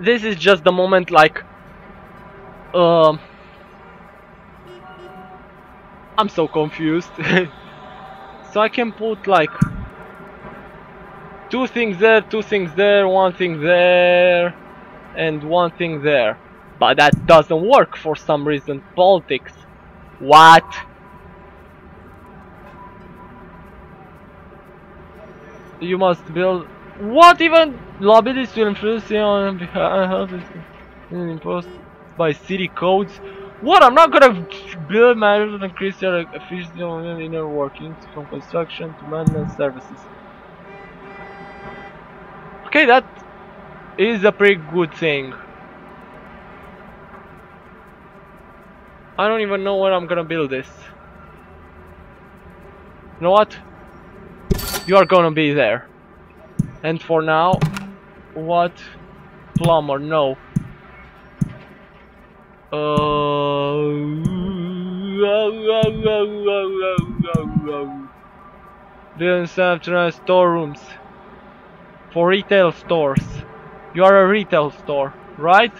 this is just the moment like um I'm so confused. So I can put like two things there two things there one thing there and one thing there. But that doesn't work for some reason. Politics. What? You must build what even liabilities will influence on behalf imposed by city codes. What? I'm not gonna build matters and increase your efficiency on inner workings from construction to maintenance services. Okay that is a pretty good thing. I don't even know where I'm gonna build this. You know what? You are gonna be there. And for now, what? Plumber, no. Uh, Building centralized storerooms for retail stores. You are a retail store, right?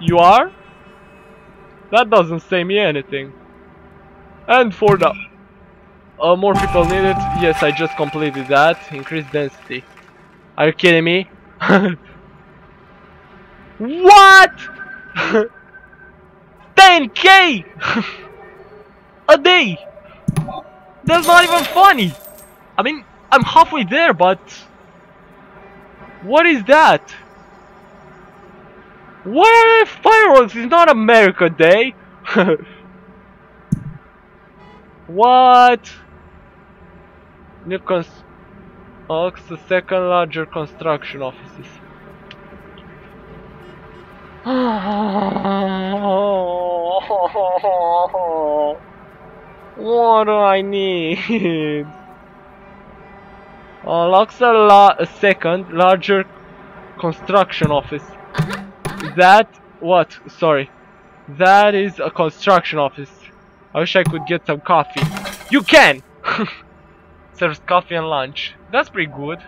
You are? That doesn't say me anything. And for the uh, more people need it. Yes, I just completed that. Increase density. Are you kidding me? what? 10k a day. That's not even funny. I mean, I'm halfway there, but what is that? What fireworks? It's not America Day. what? New cons Ox, the second larger construction offices. what do I need? Uh, Unlocks a, la a second larger construction office. That what? Sorry. That is a construction office. I wish I could get some coffee. You can! serves coffee and lunch. That's pretty good.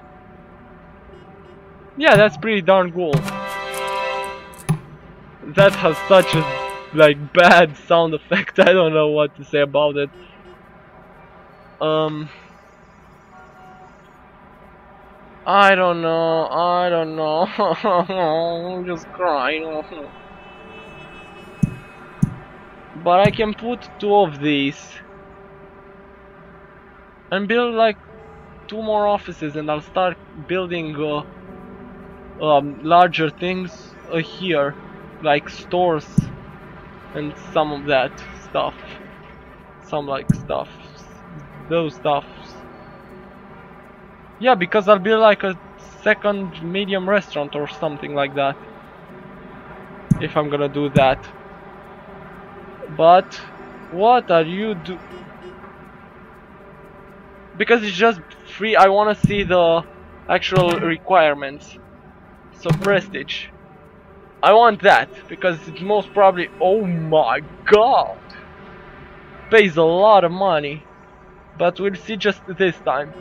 Yeah, that's pretty darn cool. That has such a like bad sound effect. I don't know what to say about it. Um I don't know. I don't know. I'm just crying. but I can put two of these and build like two more offices and I'll start building uh, um, larger things uh, here like stores and some of that stuff. Some like stuff those stuffs yeah because I'll build like a second medium restaurant or something like that if I'm gonna do that. But what are you do because it's just free I want to see the actual requirements. So prestige. I want that because it's most probably oh my god! Pays a lot of money. But we'll see just this time.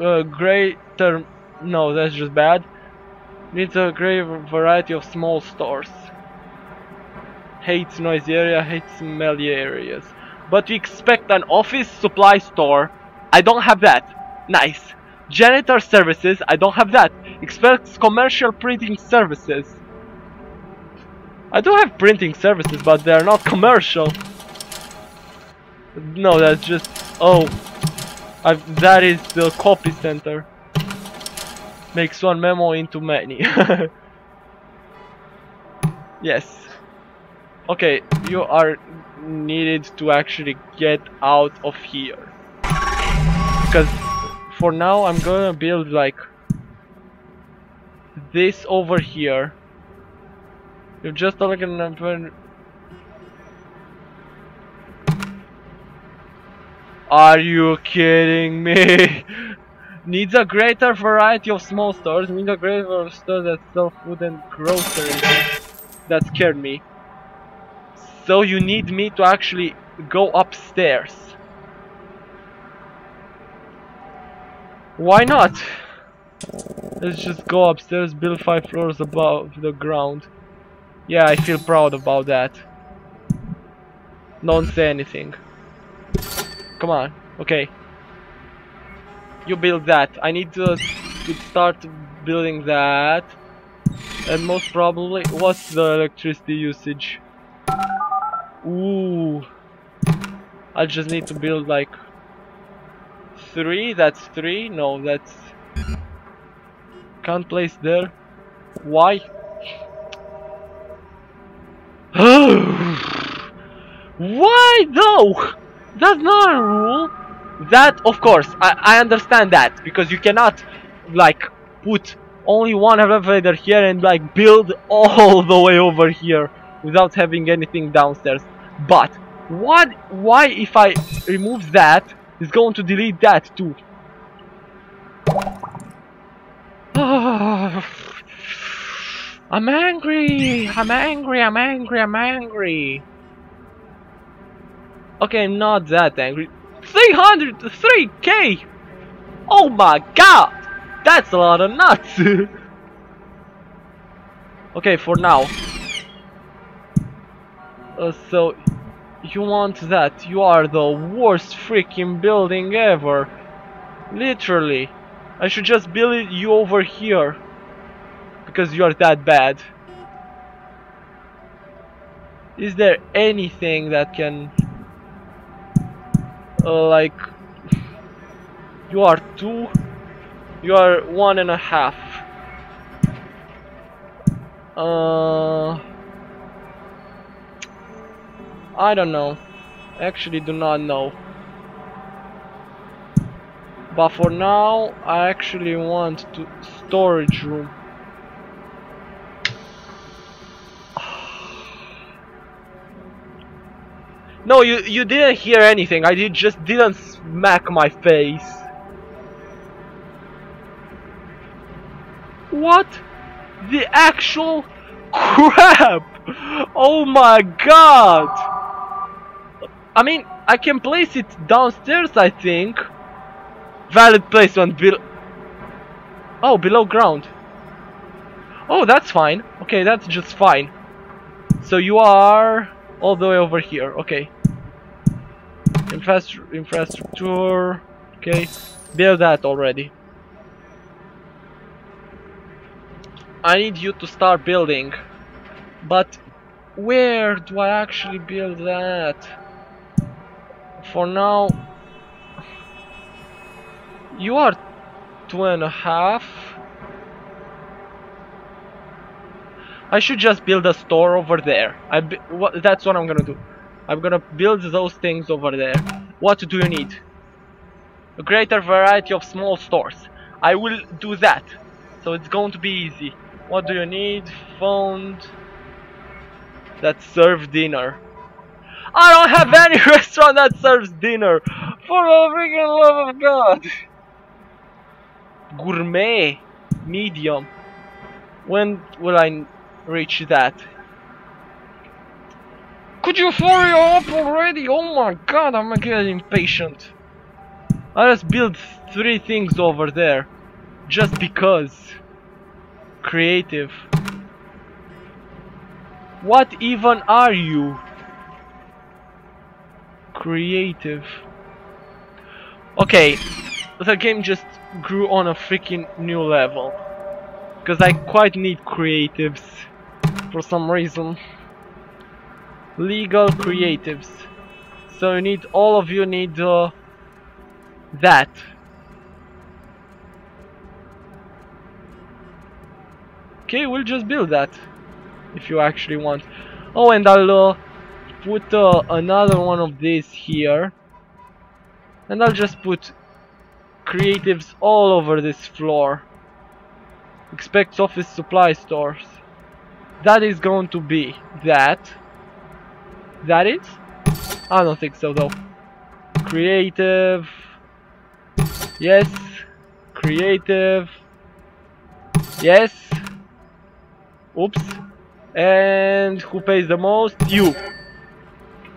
Uh, greater no that's just bad. Needs a great variety of small stores. Hates noisy area hates smelly areas. But we expect an office supply store I don't have that. Nice. Janitor services, I don't have that. Expects commercial printing services. I do have printing services, but they are not commercial. No, that's just... Oh. I've, that is the copy center. Makes one memo into many. yes. Okay, you are needed to actually get out of here because for now I'm gonna build like this over here you're just looking at Are you kidding me? Needs a greater variety of small stores, needs a greater store that sell food and groceries. That scared me. So you need me to actually go upstairs. Why not? Let's just go upstairs, build five floors above the ground. Yeah, I feel proud about that. Don't say anything. Come on, okay. You build that. I need to, to start building that. And most probably, what's the electricity usage? Ooh. I just need to build like three. That's three. No, that's can't place there. Why? Why though? That's not a rule. That, of course, I, I understand that because you cannot like put only one elevator here and like build all the way over here without having anything downstairs. But what? Why if I remove that, it's going to delete that too? I'm angry! I'm angry, I'm angry, I'm angry! Okay, I'm not that angry. 303k! Oh my god! That's a lot of nuts! okay, for now. Uh, so, you want that. You are the worst freaking building ever. Literally. I should just build you over here. Because you are that bad. Is there anything that can... Uh, like... You are two. You are one and a half. Uh... I don't know. Actually do not know. But for now, I actually want to storage room. No, you you didn't hear anything. I did just didn't smack my face. What? The actual crap! Oh my god! I mean, I can place it downstairs, I think. Valid placement below... Oh, below ground. Oh, that's fine. Okay, that's just fine. So you are all the way over here. Okay. Infrastru infrastructure. Okay. Build that already. I need you to start building. But where do I actually build that? For now you are two and a half. I should just build a store over there. I what, that's what I'm gonna do. I'm gonna build those things over there. What do you need? A greater variety of small stores. I will do that. So it's going to be easy. What do you need? Found that serve dinner I don't have any restaurant that serves dinner. For the freaking love of God. Gourmet. Medium. When will I reach that? Could you hurry up already? Oh my god, I'm getting impatient. I just built three things over there. Just because. Creative. What even are you? Creative. Okay, the game just grew on a freaking new level. Because I quite need creatives for some reason. Legal creatives. So you need, all of you need uh, that. Okay, we'll just build that. If you actually want. Oh, and I'll uh, put uh, another one of these here. And I'll just put creatives all over this floor. Expect office supply stores. That is going to be that. That is? I don't think so though. Creative. Yes. Creative. Yes. Oops. And who pays the most? You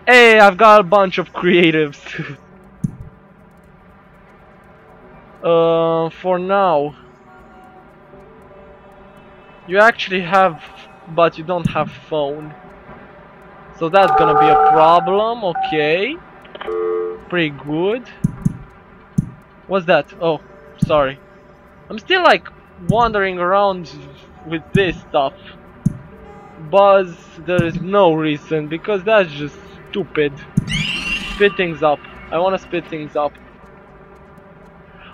Hey, I've got a bunch of creatives. uh, for now, You actually have, but you don't have phone. So that's gonna be a problem, okay. Pretty good. What's that? Oh, sorry. I'm still like wandering around with this stuff. Buzz, there is no reason because that's just stupid. Speed things up. I wanna speed things up.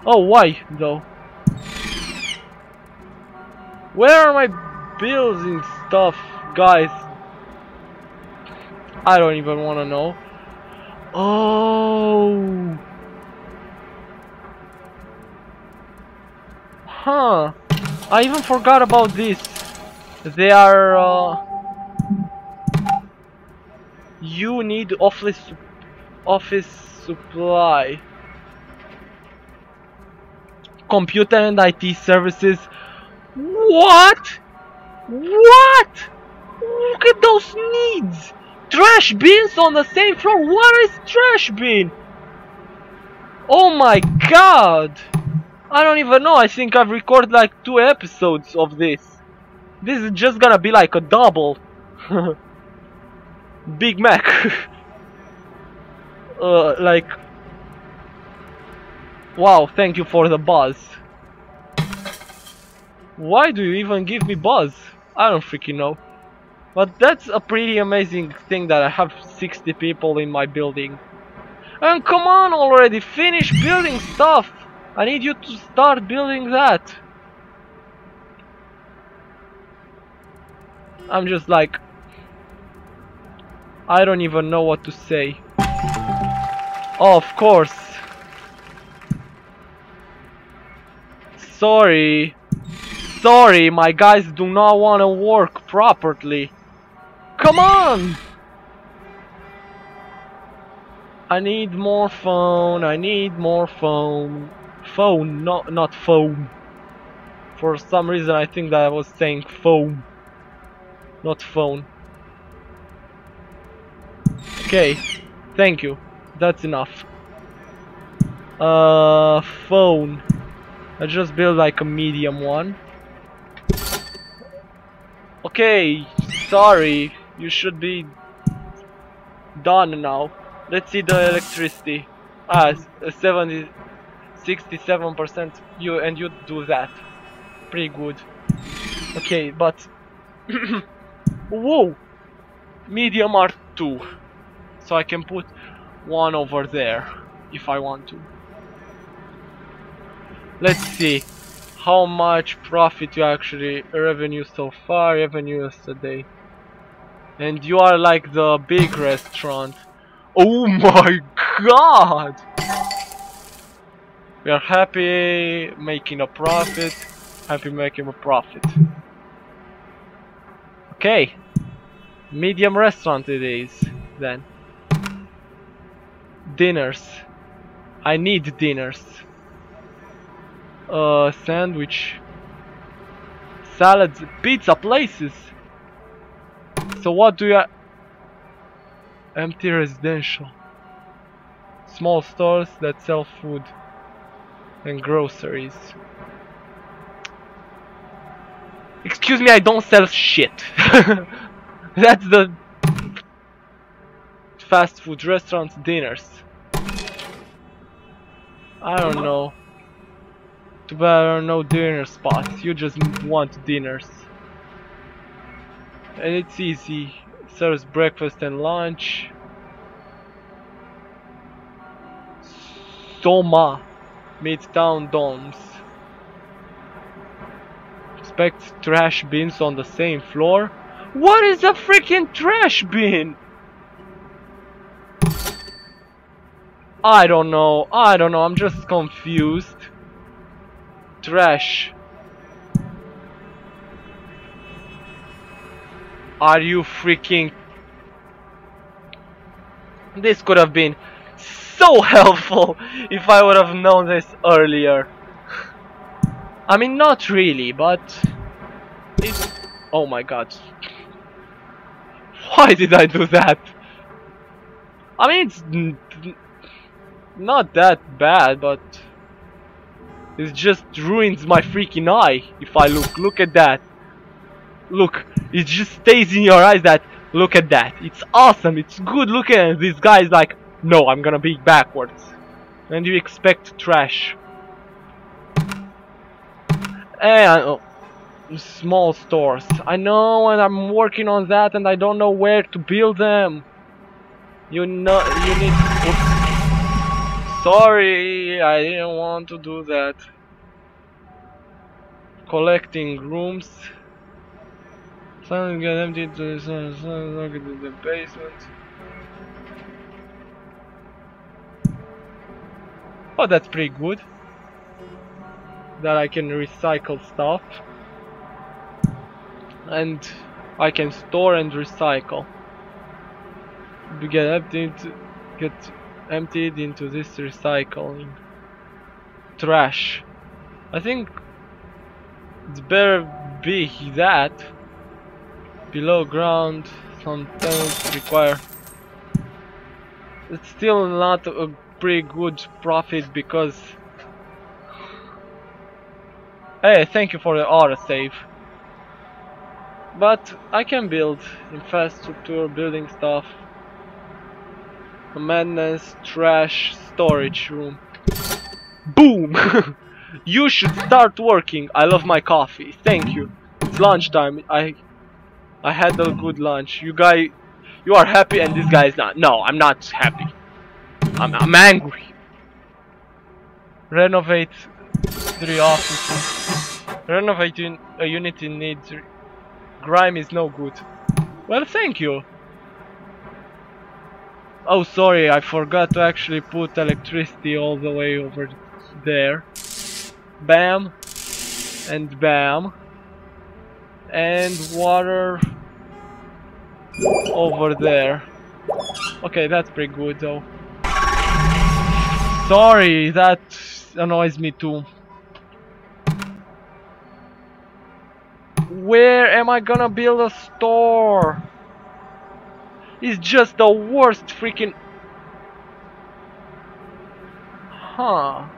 Oh, why though? Where are my bills and stuff, guys? I don't even wanna know. Oh. Huh. I even forgot about this. They are... Uh, you need office office supply. Computer and IT services. What? What? Look at those needs. Trash bins on the same floor. What is trash bin? Oh my god. I don't even know. I think I've recorded like two episodes of this. This is just gonna be like a double. Big Mac. uh, like. Wow, thank you for the buzz. Why do you even give me buzz? I don't freaking know. But that's a pretty amazing thing that I have 60 people in my building. And come on already, finish building stuff! I need you to start building that. I'm just like... I don't even know what to say. Oh, of course. Sorry. Sorry, my guys do not want to work properly. Come on! I need more phone, I need more phone phone, not not foam. For some reason I think that I was saying foam, not phone. Okay, thank you. That's enough. Uh, phone. I just built like a medium one. Okay, sorry. You should be done now. Let's see the electricity. Ah, 70. 67% you and you do that pretty good okay but whoa medium R2 so I can put one over there if I want to let's see how much profit you actually revenue so far revenue yesterday and you are like the big restaurant oh my god we are happy making a profit. Happy making a profit. Okay. Medium restaurant it is then. Dinners. I need dinners. Uh, sandwich. Salads. Pizza places. So what do you... Empty residential. Small stores that sell food and groceries. Excuse me, I don't sell shit. That's the fast food restaurants dinners. I don't know. Too bad there are no dinner spots. You just want dinners. And it's easy. Serves breakfast and lunch. Soma. Midtown Domes. Expect trash bins on the same floor? What is a freaking trash bin? I don't know. I don't know. I'm just confused. Trash. Are you freaking... This could have been so helpful if I would have known this earlier. I mean, not really, but... It's... Oh my god. Why did I do that? I mean, it's not that bad, but... It just ruins my freaking eye if I look. Look at that. look, it just stays in your eyes that look at that. It's awesome. It's good looking. And this guy is like, no, I'm gonna be backwards. And you expect trash. And oh, small stores. I know, and I'm working on that, and I don't know where to build them. You know, you need. Oops. Sorry, I didn't want to do that. Collecting rooms. Something get emptied to the basement. Oh, that's pretty good. That I can recycle stuff. And I can store and recycle. Get emptied, get emptied into this recycling. Trash. I think it's better be that. Below ground, some tenants require. It's still not a pretty good profit because hey thank you for the auto save but I can build infrastructure building stuff madness trash storage room boom you should start working I love my coffee thank you it's lunchtime I I had a good lunch you guy you are happy and this guy is not no I'm not happy I'm, I'm angry. Renovate three offices. Renovating a unit in need. Grime is no good. Well, thank you. Oh, sorry, I forgot to actually put electricity all the way over there. Bam. And bam. And water over there. Okay, that's pretty good though. Sorry, that annoys me too. Where am I gonna build a store? It's just the worst freaking... Huh.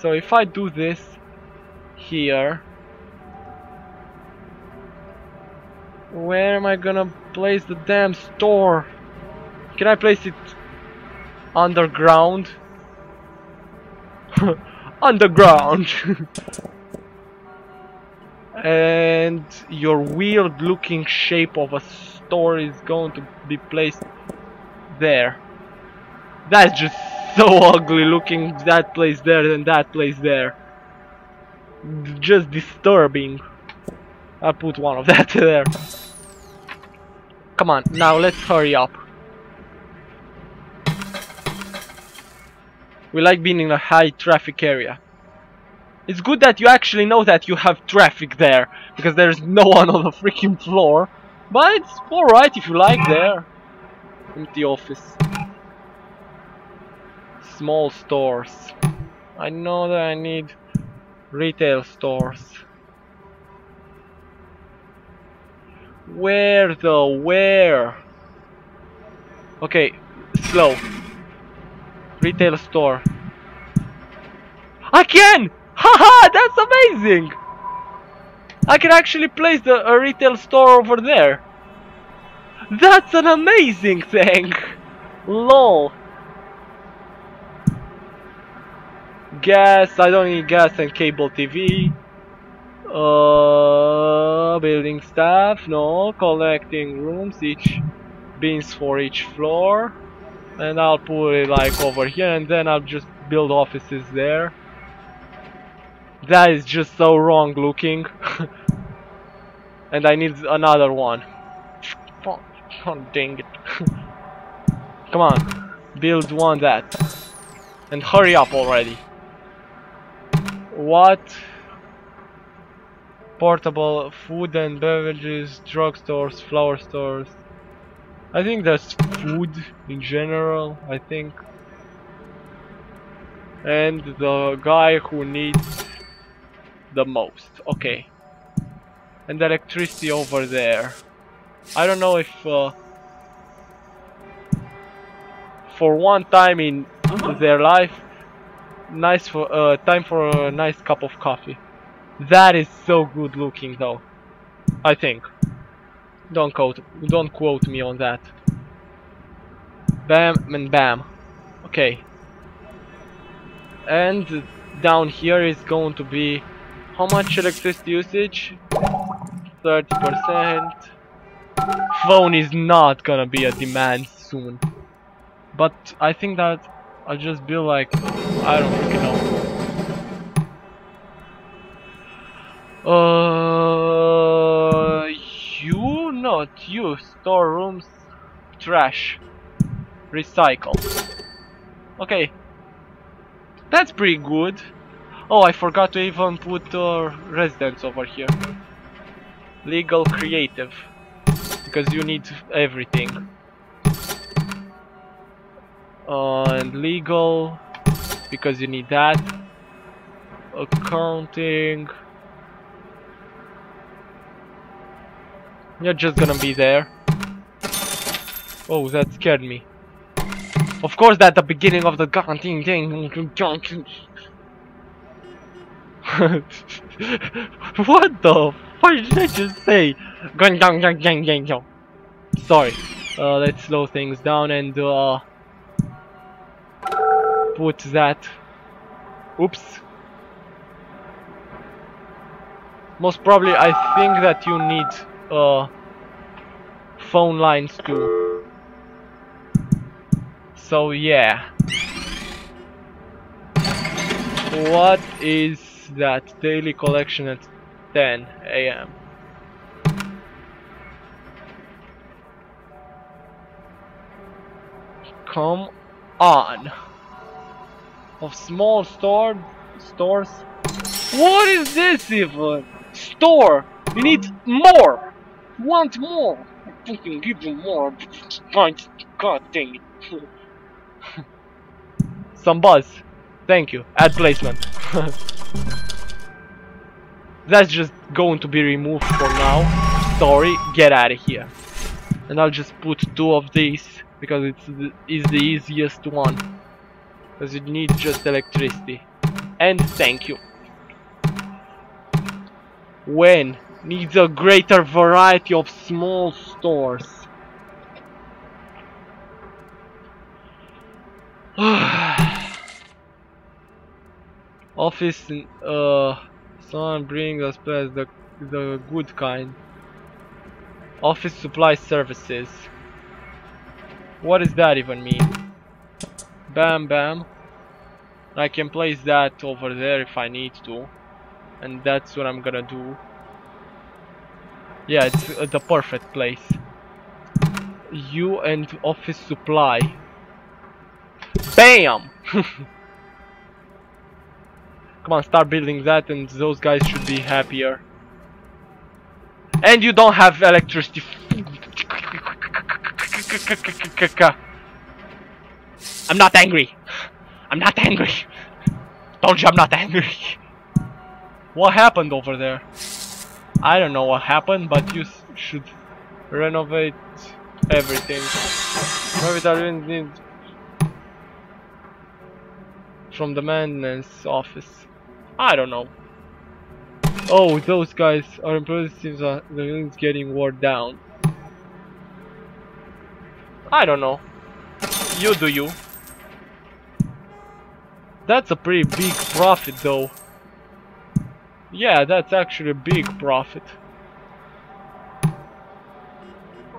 So if I do this here... Where am I gonna place the damn store? Can I place it underground? underground! and your weird looking shape of a store is going to be placed there. That's just so ugly looking, that place there and that place there. Just disturbing. I'll put one of that there. Come on, now let's hurry up. We like being in a high traffic area. It's good that you actually know that you have traffic there, because there's no one on the freaking floor. But it's alright if you like there. Empty office. Small stores. I know that I need retail stores. Where though? Where? Okay, slow. Retail store. I can! Haha, that's amazing! I can actually place the, a retail store over there. That's an amazing thing! LOL. Gas, I don't need gas and cable TV. Uh, building stuff, no. Collecting rooms, each bins for each floor and I'll put it like over here and then I'll just build offices there that is just so wrong looking. And I need another one. Oh, dang it. Come on build one that. And hurry up already. What? Portable food and beverages drugstores flower stores. I think that's food in general, I think. And the guy who needs the most. Okay. And electricity over there. I don't know if uh, for one time in their life nice for uh, time for a nice cup of coffee. That is so good looking though. I think. Don't quote don't quote me on that. Bam and bam. Okay. And down here is going to be how much electricity usage? 30%. Phone is not gonna be a demand soon. But I think that I'll just build like I don't freaking know. Uh, you not you storerooms trash recycle. Okay, that's pretty good. Oh, I forgot to even put uh, residents over here. Legal creative. Because you need everything. Uh, and legal. Because you need that. Accounting. You're just gonna be there. Oh, that scared me. Of course, at the beginning of the goddamn thing. what the fuck did I just say? Sorry. Uh, let's slow things down and uh, put that. Oops. Most probably, I think that you need uh, phone lines too. So yeah. What is that daily collection at 10 a.m. Come on. Of small store stores. What is this even? Store. You need more. Want more. Fucking give you more. God dang it. Some buzz. Thank you. Add placement. That's just going to be removed for now. Sorry, get out of here. And I'll just put two of these because it's the, is the easiest one. Because you need just electricity. And thank you. When needs a greater variety of small stores. Office, uh, someone bring us past the the good kind. Office supply services. What does that even mean? Bam bam. I can place that over there if I need to. And that's what I'm gonna do. Yeah, it's uh, the perfect place. You and office supply. BAM! Come on, start building that and those guys should be happier. And you don't have electricity. I'm not angry. I'm not angry. Told you I'm not angry. What happened over there? I don't know what happened, but you should renovate everything. From the maintenance office. I don't know. Oh, those guys are impressive. Seems the building's getting worn down. I don't know. You do you. That's a pretty big profit though. Yeah, that's actually a big profit.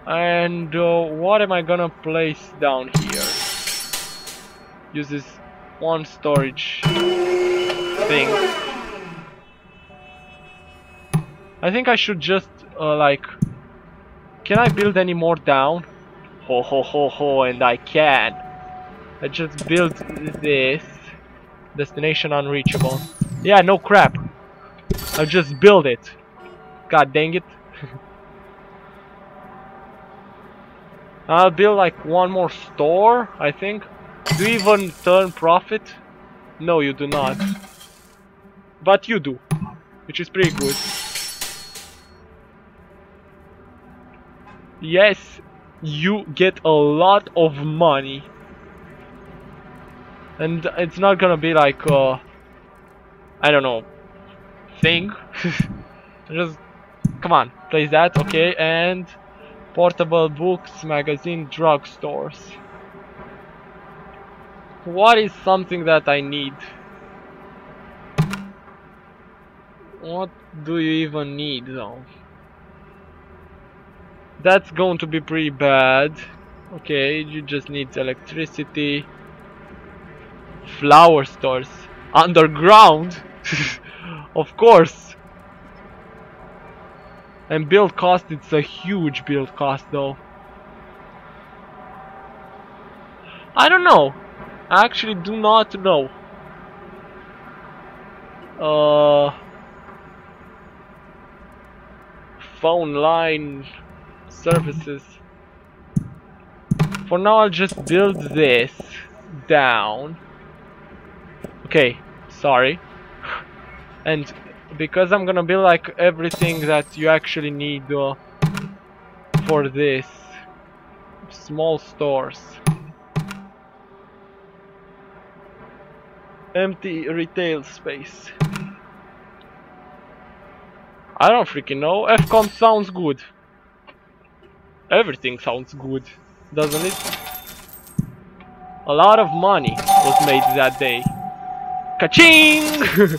And uh, what am I gonna place down here? Use this one storage I think I should just uh, like can I build any more down? Ho ho ho ho and I can. I just built this destination unreachable. Yeah, no crap. I just build it. God dang it. I'll build like one more store, I think. Do you even turn profit? No, you do not. But you do, which is pretty good. Yes, you get a lot of money. And it's not gonna be like, uh, I don't know, thing. Just come on, place that, okay, and portable books, magazine, drugstores. What is something that I need? What do you even need though? That's going to be pretty bad. Okay, you just need electricity. Flower stores. Underground? of course. And build cost, it's a huge build cost though. I don't know. I actually do not know. Uh, phone line services. For now I'll just build this down. Okay, sorry. And because I'm gonna build like everything that you actually need uh, for this small stores. Empty retail space. I don't freaking know. FCOM sounds good. Everything sounds good, doesn't it? A lot of money was made that day. Ka-ching!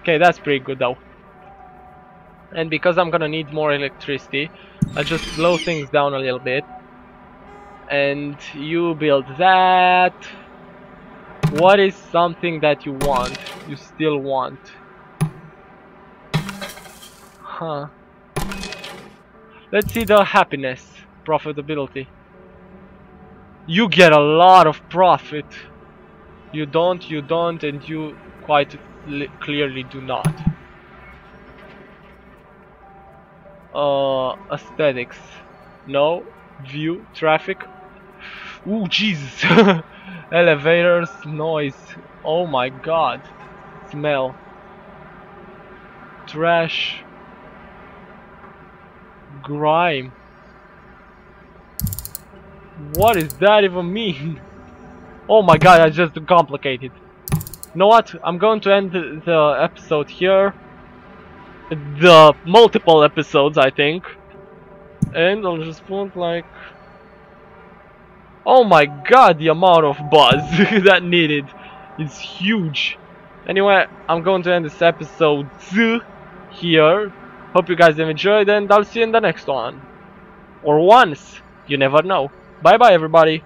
okay, that's pretty good though. And because I'm gonna need more electricity, I just slow things down a little bit. And you build that. What is something that you want? You still want? Huh. Let's see the happiness, profitability. You get a lot of profit. You don't, you don't, and you quite clearly do not. Uh, aesthetics. No. View, traffic. Ooh, Jesus. Elevators, noise. Oh my god. Smell. Trash grime. What does that even mean? Oh my god, that's just complicated. You know what? I'm going to end the episode here. The multiple episodes, I think. And I'll just put like... Oh my god, the amount of buzz that needed is huge. Anyway, I'm going to end this episode here. Hope you guys have enjoyed and I'll see you in the next one. Or once. You never know. Bye bye everybody.